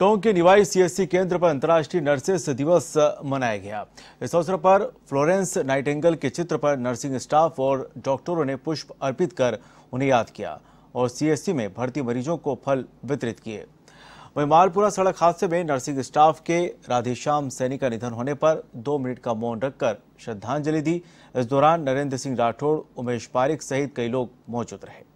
टोंक के निवाई सीएससी केंद्र पर अंतर्राष्ट्रीय नर्सेस दिवस मनाया गया। इस अवसर पर फ्लोरेंस नाइटेंगल के चित्र पर नर्सिंग स्टाफ और डॉक्टरों ने पुष्प अर्पित कर उन्हें याद किया और सीएससी में भर्ती मरीजों को फल वितरित किए। वहीं मालपुरा सड़क हादसे में नर्सिंग स्टाफ के राधेश्याम सैनी का निधन होने पर दो मिनट का मौन रखकर श्रद्धांजलि दी। इस दौरान नरेंद्र सिंह राठौड़, उमेश पारिक सहित कई लोग मौजूद रहे।